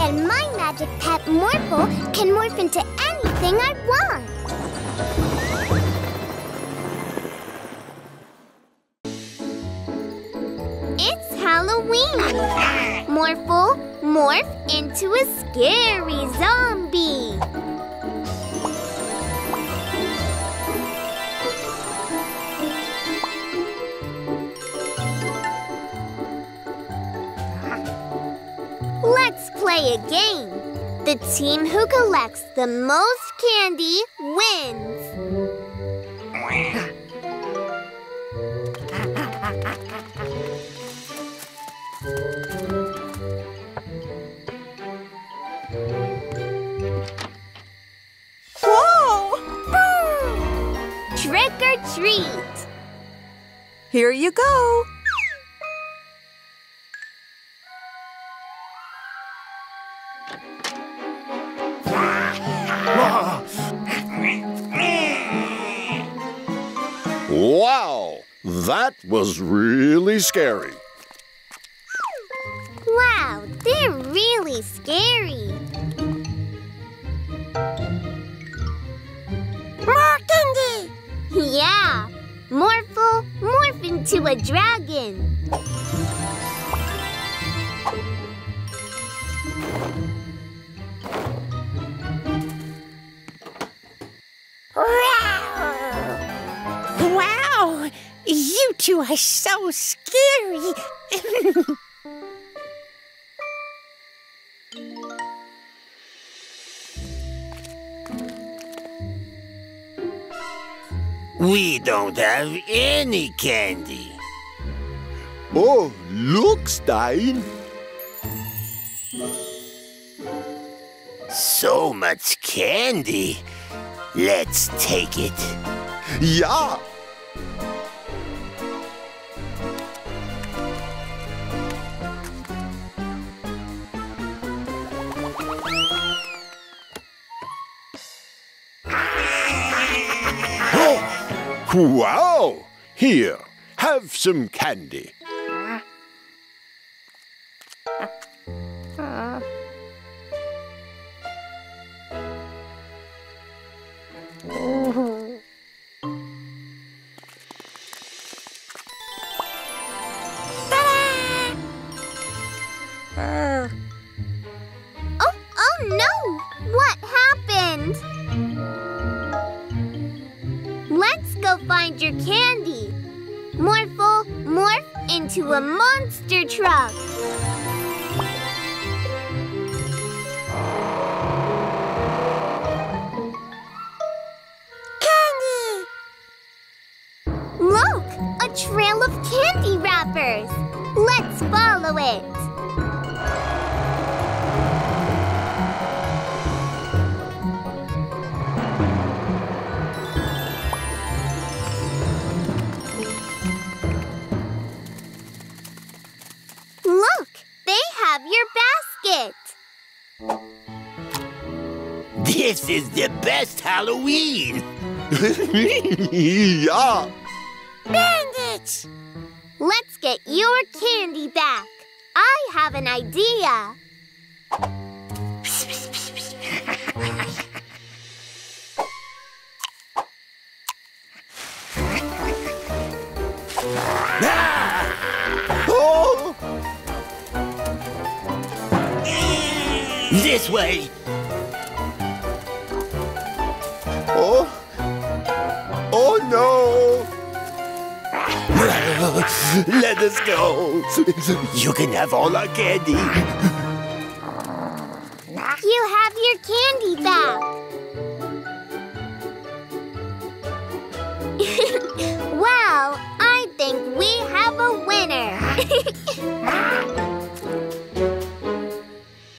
and my magic pet Morphle can morph into anything I want. It's Halloween. Morphle, morph into a scary zombie. Play a game. The team who collects the most candy wins. Whoa! Trick or treat. Here you go. Wow, that was really scary. Wow, they're really scary. More candy! Yeah, Morphle, morph into a dragon. You two are so scary. We don't have any candy. Oh, look, Stein. So much candy. Let's take it. Ja, wow. Here, have some candy. Into a monster truck. candy! Look, a trail of candy wrappers. Let's follow it. This is the best Halloween. ja, Bandits! Let's get your candy back. I have an idea. oh, This way. Let us go. You can have all our candy. You have your candy back.